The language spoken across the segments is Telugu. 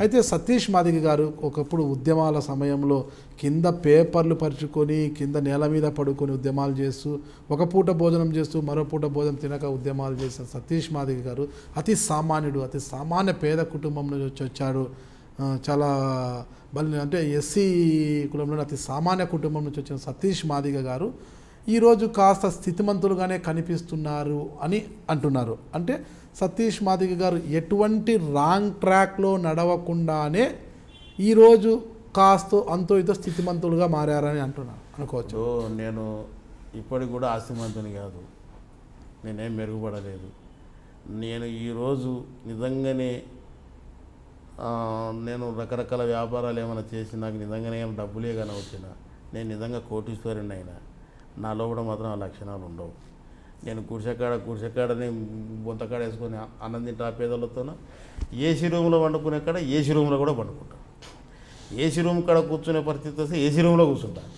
అయితే సతీష్ మాదిగ గారు ఒకప్పుడు ఉద్యమాల సమయంలో కింద పేపర్లు పరుచుకొని కింద నేల మీద పడుకొని ఉద్యమాలు చేస్తూ ఒక పూట భోజనం చేస్తూ మరో పూట భోజనం తినక ఉద్యమాలు చేసిన సతీష్ మాదిగ గారు అతి సామాన్యుడు అతి సామాన్య పేద కుటుంబం నుంచి వచ్చి వచ్చాడు. చాలా బలి అంటే ఎస్సీ కులంలోని అతి సామాన్య కుటుంబం నుంచి వచ్చిన సతీష్ మాదిగ గారు ఈరోజు కాస్త స్థితిమంతులుగానే కనిపిస్తున్నారు అని అంటున్నారు. అంటే సతీష్ మాదిగ గారు ఎటువంటి రాంగ్ ట్రాక్లో నడవకుండానే ఈరోజు కాస్త అంతో ఇతో స్థితిమంతులుగా మారారని అంటున్నారు. అనుకోవచ్చు. నేను ఇప్పటికి కూడా ఆస్తిమంతుని కాదు. నేనేం మెరుగుపడలేదు. నేను ఈరోజు నిజంగానే నేను రకరకాల వ్యాపారాలు ఏమైనా చేసి నాకు నిజంగానే ఏమైనా డబ్బులే కానీ వచ్చిన నేను నిజంగా కోటీశ్వరుని అయినా. నా లోపల మాత్రం ఆ లక్షణాలు ఉండవు. నేను గుడిసెకాడ గుడిసెకాడని బొంతకాడ వేసుకొని అన్నం తింటా పేదలతోన ఏసీ రూమ్లో వండుకునే కాడ ఏసీ రూమ్లో కూడా వండుకుంటా. ఏసీ రూమ్ కాడ కూర్చునే పరిస్థితి వస్తే ఏసీ రూమ్లో కూర్చుంటాను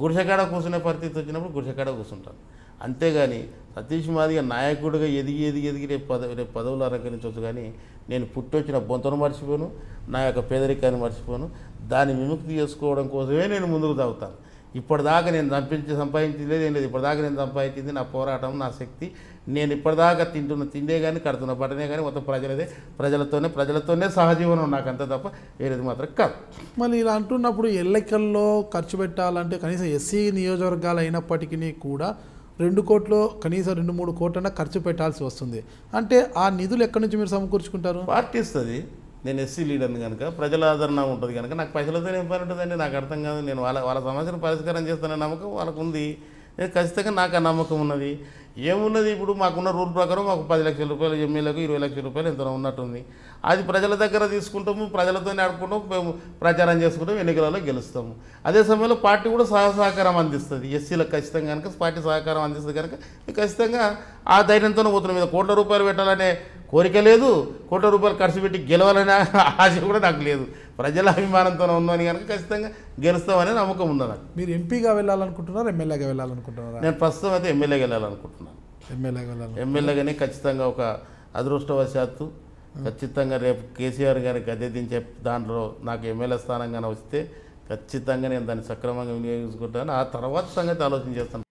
గుడిసెకాడ కూర్చునే పరిస్థితి వచ్చినప్పుడు గుడిసెకాడ కూర్చుంటాను అంతేగాని సతీష్ మాదిగా నాయకుడిగా ఎదిగి ఎదిగి ఎదిగి రేపు పద రేపు పదవులు అలంకరించవచ్చు కానీ నేను పుట్టొచ్చిన బొంతను మర్చిపోను నా యొక్క పేదరికాన్ని మర్చిపోను దాన్ని విముక్తి చేసుకోవడం కోసమే నేను ముందుకు తాగుతాను ఇప్పటిదాకా నేను సంపించి సంపాదించింది లేదు ఏం లేదు. ఇప్పటిదాకా నేను సంపాదించింది నా పోరాటం నా శక్తి. నేను ఇప్పటిదాకా తింటున్న తిండే కానీ కడుతున్న బట్టనే కానీ మొత్తం ప్రజలదే. ప్రజలతోనే ప్రజలతోనే సహజీవనం నాకు అంత తప్ప వేరేది మాత్రం కాదు. మళ్ళీ ఇలా అంటున్నప్పుడు ఎన్నికల్లో ఖర్చు పెట్టాలంటే కనీసం ఎస్సీ నియోజకవర్గాలు అయినప్పటికీ కూడా రెండు కోట్లు కనీసం రెండు మూడు కోట్లన్నా ఖర్చు పెట్టాల్సి వస్తుంది. అంటే ఆ నిధులు ఎక్కడి నుంచి మీరు సమకూర్చుకుంటారు? పార్టీ ఇస్తుంది. నేను ఎస్సీ లీడర్ని కనుక ప్రజల ఆదరణ ఉంటుంది కనుక నాకు పైసలతో ఏం పని ఉంటుందండి నాకు అర్థం కాదు నేను వాళ్ళ వాళ్ళ సమస్యను పరిష్కారం చేస్తున్న నమ్మకం వాళ్ళకు ఉంది నేను ఖచ్చితంగా నాకు ఆ నమ్మకం ఉన్నది. ఏమున్నది ఇప్పుడు మాకున్న రూల్ ప్రకారం మాకు పది లక్షల రూపాయలు ఎమ్మెల్యేలకు ఇరవై లక్షల రూపాయలు ఎంత ఉన్నట్టుంది. అది ప్రజల దగ్గర తీసుకుంటాము ప్రజలతోనే ఆడుకుంటాం మేము ప్రచారం చేసుకుంటాం ఎన్నికలలో గెలుస్తాము. అదే సమయంలో పార్టీ కూడా సహ సహకారం అందిస్తుంది. ఎస్సీలకు ఖచ్చితంగా కనుక పార్టీ సహకారం అందిస్తుంది కనుక ఖచ్చితంగా ఆ ధైర్యంతోనే పోతున్నాం. మీద కోట్ల రూపాయలు పెట్టాలనే కోరిక లేదు కోట్ల రూపాయలు ఖర్చు పెట్టి గెలవాలనే ఆశ కూడా నాకు లేదు. ప్రజల అభిమానంతో ఉందని కనుక ఖచ్చితంగా గెలుస్తామనే నమ్మకం ఉంది నాకు. మీరు ఎంపీగా వెళ్ళాలనుకుంటున్నారా ఎమ్మెల్యేగా వెళ్ళాలనుకుంటున్నారా? నేను ప్రస్తుతం అయితే ఎమ్మెల్యేకి వెళ్ళాలనుకుంటున్నాను. ఎమ్మెల్యేగా వెళ్ళాలి ఎమ్మెల్యేగానే ఖచ్చితంగా ఒక అదృష్టవశాత్తు ఖచ్చితంగా రేపు కేసీఆర్ గారి గద్దె దించే దాంట్లో నాకు ఎమ్మెల్యే స్థానంగానే వస్తే ఖచ్చితంగా నేను దాన్ని సక్రమంగా వినియోగించుకుంటాను ఆ తర్వాత సంగతి ఆలోచన చేస్తాను.